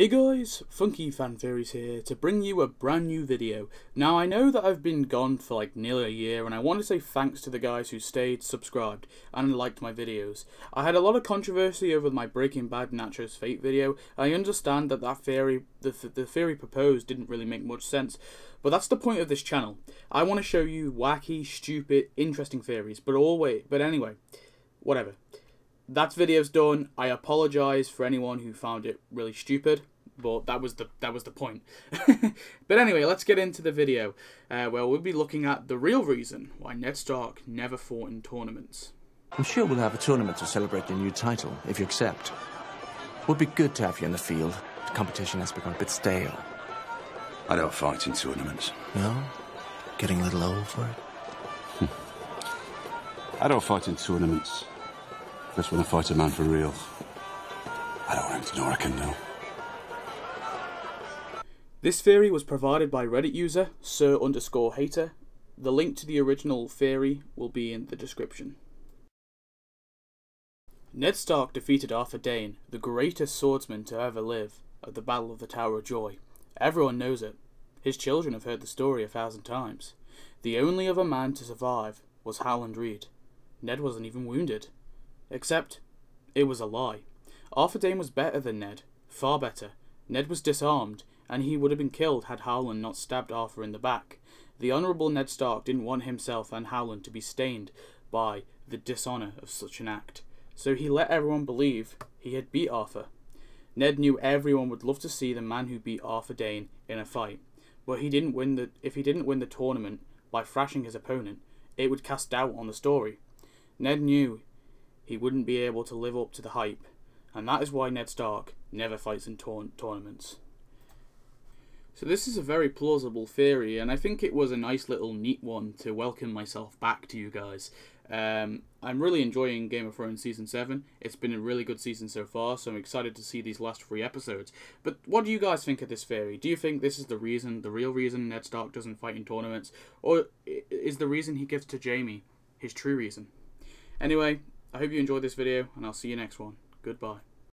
Hey guys, Funky Fan Theories here to bring you a brand new video. Now I know that I've been gone for like nearly a year and I want to say thanks to the guys who stayed, subscribed and liked my videos. I had a lot of controversy over my Breaking Bad Nachos Fate video. I understand that that theory, the, the theory proposed didn't really make much sense, but that's the point of this channel. I want to show you wacky, stupid, interesting theories, but always, but anyway, whatever that video's done. I apologize for anyone who found it really stupid, but that was the that was the point. but anyway, let's get into the video. Uh, where we'll be looking at the real reason why Ned Stark never fought in tournaments. I'm sure we'll have a tournament to celebrate the new title, if you accept. It Would be good to have you in the field. The competition has become a bit stale. I don't fight in tournaments. No? Getting a little old for it? I don't fight in tournaments. That's when I fight a man for real. I don't want him to know I can do. This theory was provided by Reddit user Sir underscore hater. The link to the original theory will be in the description. Ned Stark defeated Arthur Dayne, the greatest swordsman to ever live, at the Battle of the Tower of Joy. Everyone knows it. His children have heard the story a thousand times. The only other man to survive was Howland Reed. Ned wasn't even wounded. Except, it was a lie. Arthur Dayne was better than Ned. Far better. Ned was disarmed, and he would have been killed had Howland not stabbed Arthur in the back. The Honourable Ned Stark didn't want himself and Howland to be stained by the dishonour of such an act, so he let everyone believe he had beat Arthur. Ned knew everyone would love to see the man who beat Arthur Dayne in a fight, but he didn't win the if he didn't win the tournament by thrashing his opponent, it would cast doubt on the story. Ned knew he wouldn't be able to live up to the hype, and that is why Ned Stark never fights in tournaments. So this is a very plausible theory, and I think it was a nice little neat one to welcome myself back to you guys. Um, I'm really enjoying Game of Thrones season seven. It's been a really good season so far, so I'm excited to see these last three episodes. But what do you guys think of this theory? Do you think this is the reason, the real reason Ned Stark doesn't fight in tournaments, or is the reason he gives to Jaime his true reason? Anyway, I hope you enjoyed this video, and I'll see you next one. Goodbye.